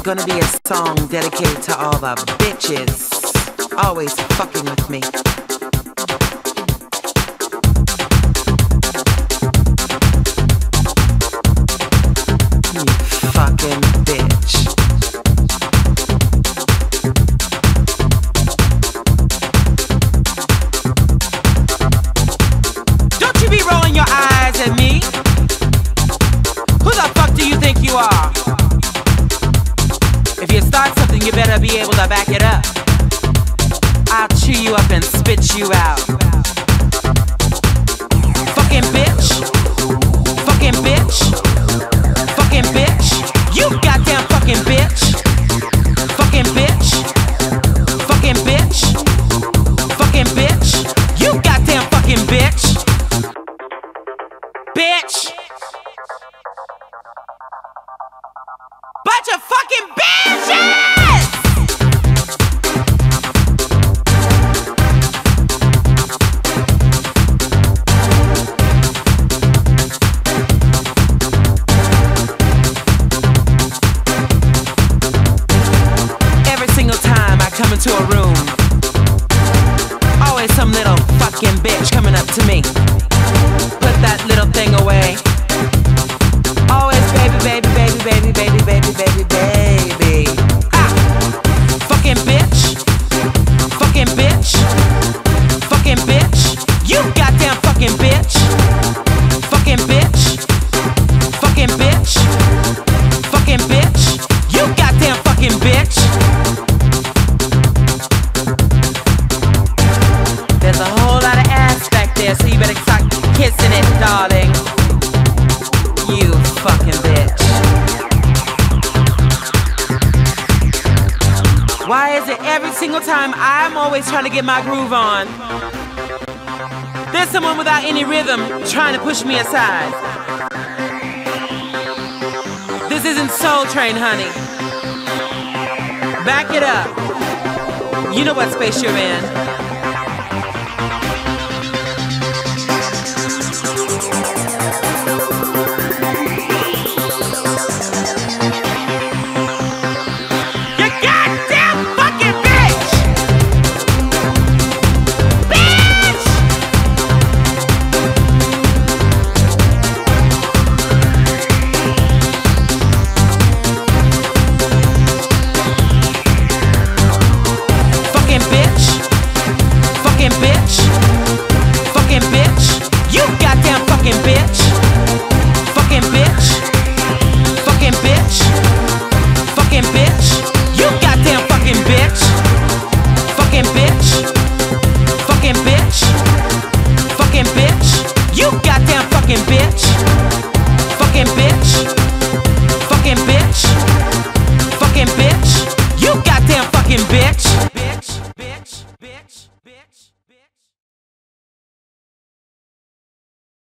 is gonna be a song dedicated to all the bitches always fucking with me. You better be able to back it up. I'll chew you up and spit you out. Fucking bitch. Fucking bitch. Fucking bitch. You goddamn fucking bitch. Fucking bitch. Fucking bitch. Fucking bitch. You goddamn fucking bitch. Bitch. Bunch of fucking bitches! Always some little fucking bitch coming up to me. Put that little thing away. So you better kissing it, darling. You fucking bitch. Why is it every single time I'm always trying to get my groove on? There's someone without any rhythm trying to push me aside. This isn't Soul Train, honey. Back it up. You know what space you're in. Fucking bitch. Fucking bitch. Fucking bitch. Fucking bitch. You goddamn fucking bitch. Fucking bitch. Fucking bitch. Fucking bitch. You goddamn fucking bitch. Fucking bitch.